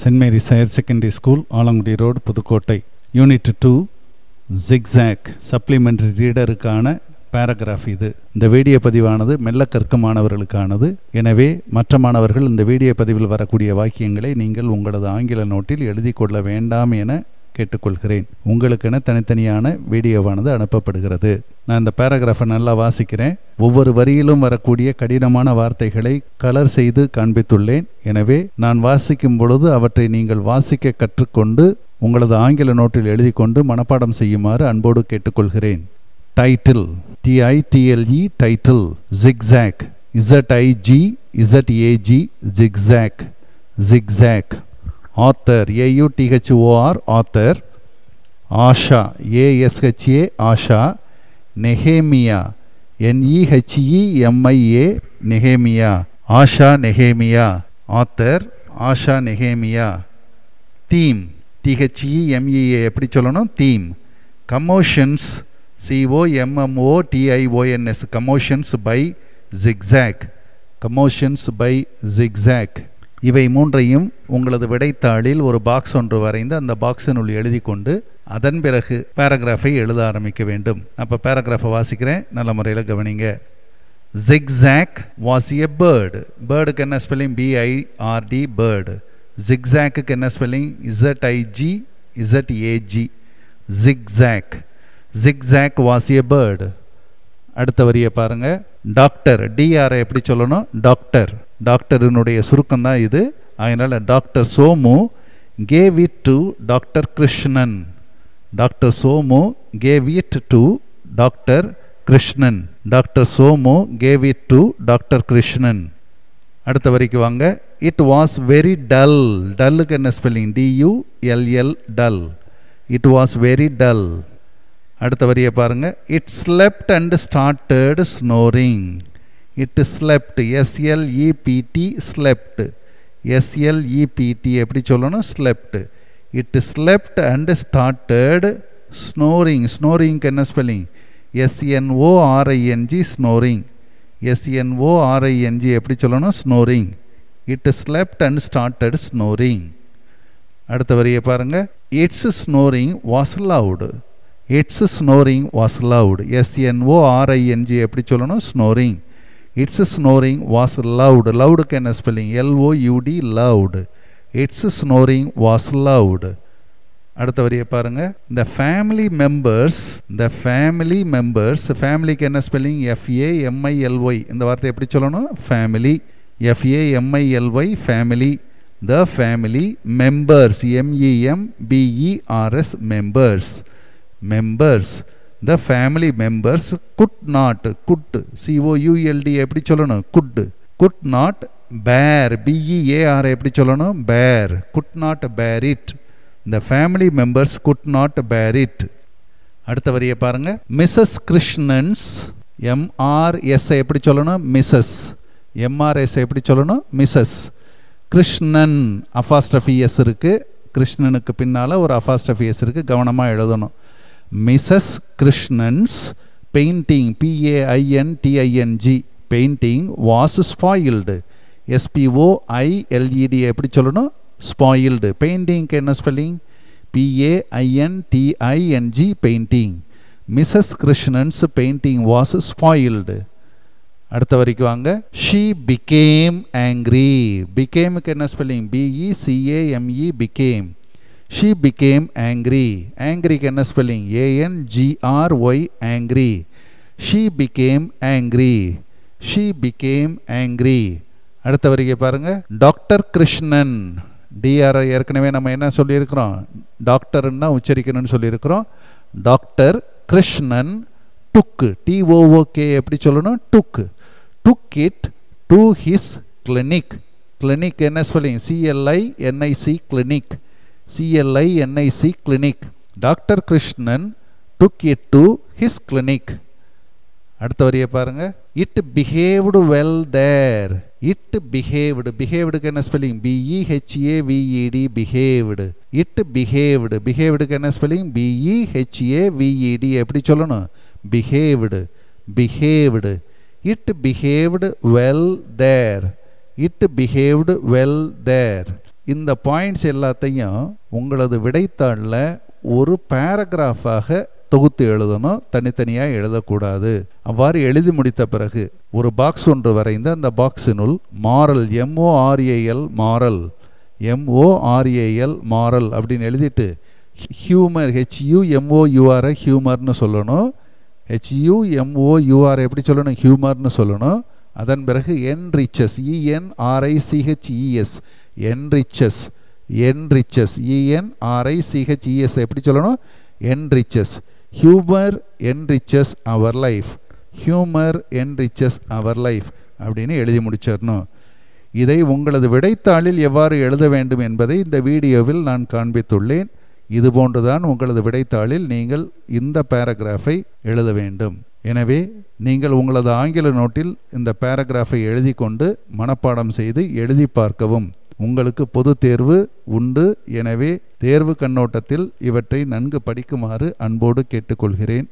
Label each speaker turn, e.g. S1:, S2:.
S1: Saint Mary's higher secondary school Alangudi road Pudukkottai unit two zigzag supplementary ரீடருக்கான paragraph இது. இந்த video பதிவானது மெல்ல கற்க மாணவர்களுக்கானது எனவே மற்ற மாணவர்கள் இந்த வீடியோ பதிவில் வரக்கூடிய வாக்கியங்களை நீங்கள் உங்களது ஆங்கில நோட்டில் எழுதி கொள்ள வேண்டாம் என கேட்டுக்கொள்கிறேன். உங்களுக்கென தனித்தனியான வீடியோவானது அனுப்பப்படுகிறது. நான் இந்த பேராகிராஃபை நல்லா வாசிக்கிறேன். ஒவ்வொரு வரியிலும் வரக்கூடிய கடினமான வார்த்தைகளை கலர் செய்து காண்பித்துள்ளேன். எனவே நான் வாசிக்கும் பொழுது அவற்றை நீங்கள் வாசிக்க கற்றுக்கொண்டு உங்களது ஆங்கில நோட்டில் எழுதி கொண்டு மனப்பாடம் செய்யுமாறு அன்போடு கேட்டுக்கொள்கிறேன். Title T I T L E title zigzag Z I G Z A G zigzag zigzag author A U T H O R author Asha A S H A Asha Nehemiah என்இஹெச்இஎம்ஐஏ Nehemiah Asha Nehemiah author Asha Nehemiah theme டிஹெச்இஎம்இஏ எப்படி சொல்லணும்? Theme. Commotions C O M M O T I O N S commotions by zigzag. Commotions by zigzag. இவை மூன்றையும் உங்களது விடைத்தாளில் ஒரு பாக்ஸ் ஒன்று வரைந்து அந்த பாக்ஸினுள் எழுதி கொண்டு அதன் பிறகு பேராகிராஃபை எழுத ஆரம்பிக்க வேண்டும். அப்போ பேராகிராஃபை வாசிக்கிறேன். நல்ல முறையில் கவனிங்க. ஜிக்ஸாக் வாஸ் எ பேர்டு பேர்டுக்கு என்ன spelling B I R D bird ஜிக்ஸாக்கு என்ன spelling Z I G Z A G zigzag zigzag was a bird அடுத்த வரியை பாருங்க. டாக்டர் டிஆரை எப்படி சொல்லணும்? டாக்டர் டாக்டரினுடைய சுருக்கம் தான் இது. அதனால் doctor Somu gave it to doctor Krishnan. Doctor Somu gave it to doctor Krishnan. Doctor Somu gave it to doctor Krishnan. அடுத்த வரைக்கும் வாங்க. இட் வாஸ் வெரி டல் டல்லுக்கு என்ன spelling D U L L dull it was very dull அடுத்த வரியை பாருங்கள் it slept and started snoring it slept எஸ்எல்இபிடி slept எஸ்எல்இபிடி எப்படி சொல்லணும்? Slept it slept and started snoring ஸ்னோரிங்க்கு என்ன ஸ்பெல்லிங் எஸ்என்ஓஆர்ஐஎன்ஜி ஸ்னோரிங் எஸ்என்ஓஆர்ஐஎன்ஜி எப்படி சொல்லணும்? Snoring it slept and started snoring அடுத்த வரியை பாருங்கள் it's snoring was allowed it's snoring was allowed எஸ்என்ஓஆர்ஐஎன்ஜி எப்படி சொல்லணும்? Snoring it's snoring was allowed லவுடுக்கு என்ன spelling எல்ஓயூடி allowed it's snoring was allowed அடுத்த வரியை பாருங்க. த ஃபேமிலி மெம்பர்ஸ் த ஃபேமிலி மெம்பர்ஸ் ஃபேமிலிக்கு என்ன ஸ்பெல்லிங் எஃப்ஏ எம்ஐஎல்ஒய் இந்த வார்த்தை எப்படி சொல்லணும்? Family FA எம்ஐஎல்ஒய் family the family members MEM பிஇஆர்எஸ் members members the family members could not could C O U L D எப்படி சொல்லணும்? Could could not bear B E A R எப்படி சொல்லணும்? Bear could not bear it the family members could not bear it அடுத்த வரியை பாருங்க. Mrs Krishnan's MRS எப்படி சொல்லணும்? Mrs MRS எப்படி சொல்லணும்? மிஸ்ஸஸ் கிருஷ்ணன் அஃபாஸ்டஃபி எஸ் கிருஷ்ணனுக்கு பின்னால் ஒரு அஃபாஸ்டஃபி எஸ் கவனமாக எழுதணும். Mrs Krishnan's painting பிஏஐஎன்டிஐஎன்ஜி painting was spoiled எஸ்பிஓஐஎல்இடி எப்படி சொல்லணும்? ஸ்பாயில்டு பெயிண்டிங்க்கு என்ன spelling பிஏஐஎன்டிஐஎன்ஜி painting Mrs Krishnan's painting was spoiled அடுத்த வரைக்கும் வாங்க. ஷீ பிகேம் ஆங்க்ரி பிகேமுக்கு என்ன spelling பிஇசிஏஎம்இ became she became angry ஆங்க்ரிக்கு என்ன spelling A N G R Y angry she became angry she became angry அடுத்த வரைக்கும் பாருங்க. டாக்டர் கிருஷ்ணன் டிஆர் ஏற்கனவே நம்ம என்ன சொல்லியிருக்கிறோம்? டாக்டர்னு தான் உச்சரிக்கணும்னு சொல்லியிருக்கிறோம். டாக்டர் கிருஷ்ணன் டுக்கு டிஓஓகே எப்படி சொல்லணும்? டுக்கு took it to his clinic clinic என்ன spelling C L I N I C clinic C L I N I C clinic doctor Krishnan took it to his clinic அடுத்த வரியை பாருங்க. It behaved well there it behaved பிஹேவ்டுக்கு என்ன ஸ்பெல்லிங் பிஇஹெச்ஏவிஇடி பிஹேவ்டு இட் பிஹேவ்டு பிஹேவ்டுக்கு என்ன ஸ்பெல்லிங் பிஇஹெச்ஏவிஇடி எப்படி சொல்லணும்? Behaved behaved it behaved well there it behaved well there இந்த பாயிண்ட்ஸ் எல்லாத்தையும் உங்களது விடைத்தாளில் ஒரு பேராகிராஃபாக தொகுத்து எழுதணும். தனித்தனியாக எழுதக்கூடாது. அவ்வாறு எழுதி முடித்த பிறகு ஒரு பாக்ஸ் ஒன்று வரைந்த அந்த பாக்ஸினுள் moral M O R A L moral M O R A L moral அப்படின்னு எழுதிட்டு ஹியூமர் ஹெச்யூஎம்ஓயூஆரை ஹியூமர்னு சொல்லணும். ஹெச்யூஎம்ஓயூஆர் எப்படி சொல்லணும்? ஹியூமர்னு சொல்லணும். அதன் பிறகு என் ரிச்சஸ் இஎன்ஆர்ஐசிஹெச்இஎஸ் என்ரிச்சஸ் என்ரிச்சஸ் இஎன்ஆர்ஐசிஹெச்இஎஸ் எப்படி சொல்லணும்? Enriches humour enriches our life humour enriches our life அப்படின்னு எழுதி முடிச்சிடணும். இதை உங்களது விடைத்தாளில் எவ்வாறு எழுத வேண்டும் என்பதை இந்த வீடியோவில் நான் காண்பித்துள்ளேன். இதுபோன்றுதான் உங்களது விடைத்தாளில் நீங்கள் இந்த பேராகிராஃபை எழுத வேண்டும். எனவே நீங்கள் உங்களது ஆங்கில நோட்டில் இந்த பேராகிராஃபை எழுதி கொண்டு மனப்பாடம் செய்து எழுதி பார்க்கவும். உங்களுக்கு பொது தேர்வு உண்டு. எனவே தேர்வு கண்ணோட்டத்தில் இவற்றை நன்கு படிக்குமாறு அன்போடு கேட்டுக்கொள்கிறேன்.